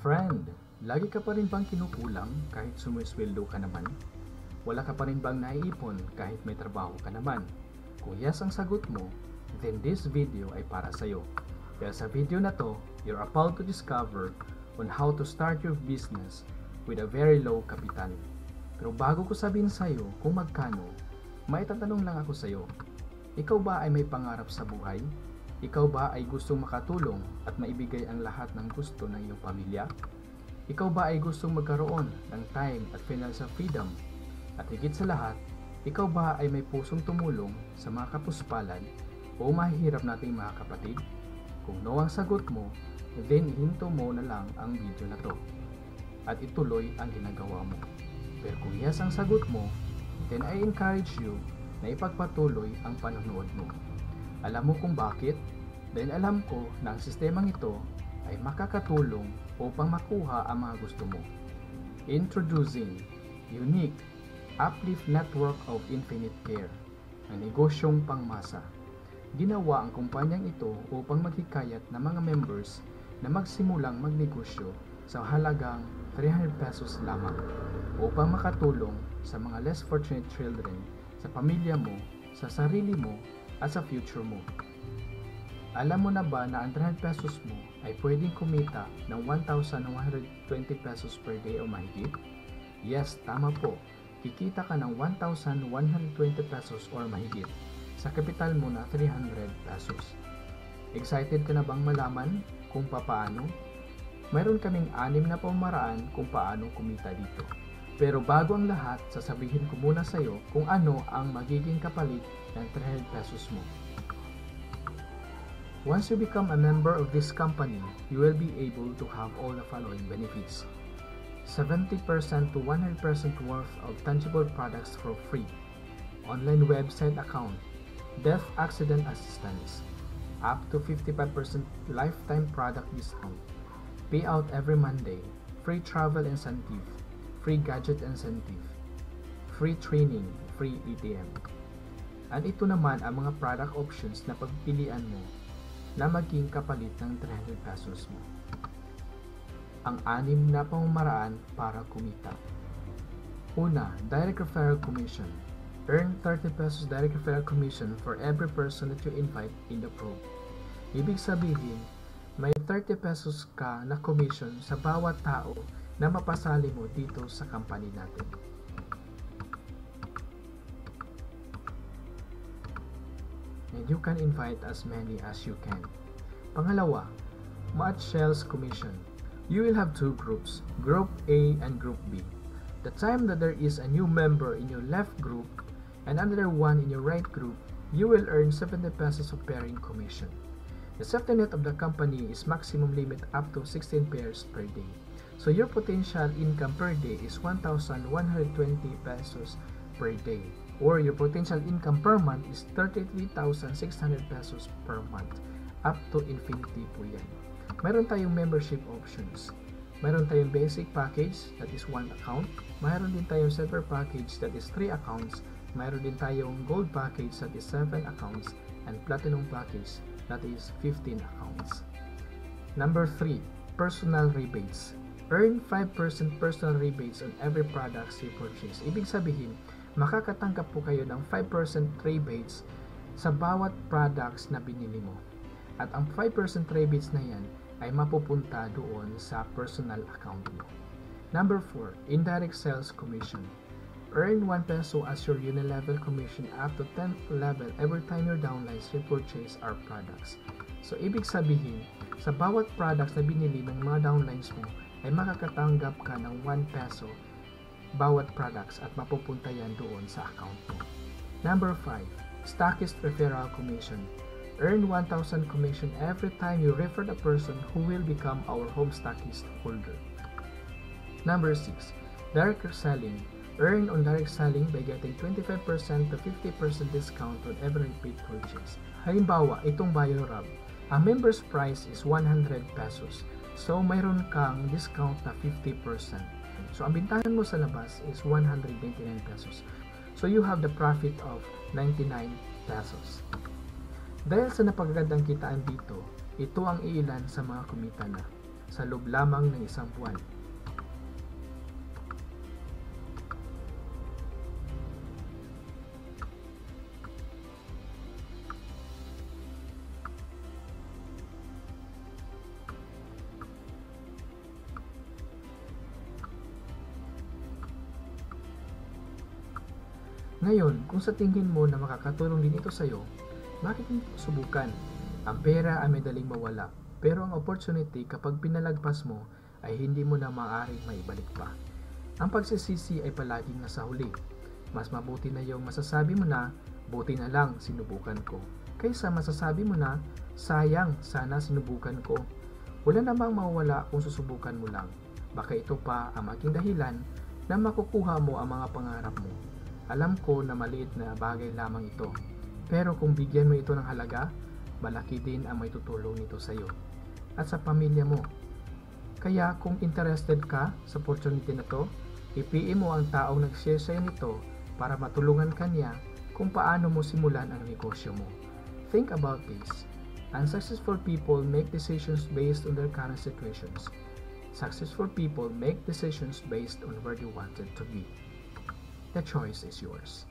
Friend, lagi ka pa rin bang kinukulang kahit sumisweldo ka naman? Wala ka pa rin bang naiipon kahit may trabaho ka naman? Kung yes ang sagot mo, then this video ay para sa'yo. Kaya sa video na to, you're about to discover on how to start your business with a very low capital. Pero bago ko sabihin sa'yo kung magkano, may tatanong lang ako sa'yo. Ikaw ba ay may pangarap sa buhay? Ikaw ba ay gustong makatulong at maibigay ang lahat ng gusto ng iyong pamilya? Ikaw ba ay gustong magkaroon ng time at financial freedom? At higit sa lahat, ikaw ba ay may pusong tumulong sa mga kapuspalan o mahihirap nating mga kapatid? Kung no ang sagot mo, then ihinto mo na lang ang video na to at ituloy ang ginagawa mo. Pero kung yes ang sagot mo, then I encourage you na ipagpatuloy ang panonood mo. Alam mo kung bakit? Dahil alam ko na ang sistemang ito ay makakatulong upang makuha ang mga gusto mo. Introducing Unique Uplift Network of Infinite Care, ang negosyong pangmasa. Ginawa ang kumpanyang ito upang maghikayat ng mga members na magsimulang magnegosyo sa halagang 300 pesos lamang upang makatulong sa mga less fortunate children, sa pamilya mo, sa sarili mo, at sa future mo. Alam mo na ba na ang 300 pesos mo ay pwedeng kumita ng 1,120 pesos per day o mahigit? Yes, tama po. Kikita ka ng 1,120 pesos or mahigit sa kapital mo na 300 pesos. Excited ka na bang malaman kung papaano? Mayroon kaming anim na pamaraan kung paano kumita dito. Pero bago ang lahat, sasabihin ko muna sa iyo kung ano ang magiging kapalit ng 300 pesos mo. Once you become a member of this company, you will be able to have all the following benefits. 70% to 100% worth of tangible products for free. Online website account. Death accident assistance. Up to 55% lifetime product discount. Payout every Monday. Free travel incentive. Free gadget incentive. Free training. Free ATM. At ito naman ang mga product options na pagpilian mo na maging kapalit ng 300 pesos mo. Ang anim na pamamaraan para kumita. Una, direct referral commission. Earn 30 pesos direct referral commission for every person that you invite in the program. Ibig sabihin, may 30 pesos ka na commission sa bawat tao na mapasali mo dito sa company natin. and you can invite as many as you can. Pangalawa, match sales commission. You will have two groups, Group A and Group B. The time that there is a new member in your left group and another one in your right group, you will earn 70 pesos of pairing commission. The safety net of the company is maximum limit up to 16 pairs per day. So your potential income per day is 1,120 pesos per day or your potential income per month is 33,600 pesos per month up to infinity po yan. Meron tayong membership options. Meron tayong basic package that is one account. Meron din tayong silver package that is 3 accounts. Meron din tayong gold package that is 7 accounts and platinum package that is 15 accounts. Number 3, personal rebates. Earn 5% personal rebates on every products you purchase. Ibig sabihin, makakatanggap po kayo ng 5% rebates sa bawat products na binili mo. At ang 5% rebates na yan ay mapupunta doon sa personal account mo. Number 4, indirect sales commission. Earn 1 peso as your unilevel commission up to 10th level every time your downlines repurchase our products. So, ibig sabihin, sa bawat products na binili ng mga downlines mo, ay makakatanggap ka ng 1 peso bawat products at mapupunta yan doon sa account mo. Number 5, Stockist Referral Commission. Earn 1,000 commission every time you refer a person who will become our home stockist holder. Number 6, Direct Selling. Earn on direct selling by getting 25% to 50% discount on every repeat purchase. Halimbawa, itong BioRub, ang member's price is 100 pesos. So, mayroon kang discount na 50%. So, ang bintahan mo sa labas is 199 pesos. So, you have the profit of 99 pesos. Dahil sa napagagandang kitaan dito, ito ang ilan sa mga kumita na. sa loob lamang ng isang buwan. Ngayon, kung sa tingin mo na makakatulong din ito sa iyo, bakit hindi subukan? Ang pera ay madaling mawala, pero ang opportunity kapag pinalagpas mo ay hindi mo na maaaring maibalik pa. Ang pagsisisi ay palaging nasa huli. Mas mabuti na yung masasabi mo na, buti na lang sinubukan ko. Kaysa masasabi mo na, sayang sana sinubukan ko. Wala namang mawala kung susubukan mo lang. Baka ito pa ang maging dahilan na makukuha mo ang mga pangarap mo. Alam ko na maliit na bagay lamang ito. Pero kung bigyan mo ito ng halaga, malaki din ang may tutulong nito sa iyo at sa pamilya mo. Kaya kung interested ka sa opportunity na to, ipiin mo ang taong nag-share sa iyo nito para matulungan kanya kung paano mo simulan ang negosyo mo. Think about this. Unsuccessful people make decisions based on their current situations. Successful people make decisions based on where they wanted to be. The choice is yours.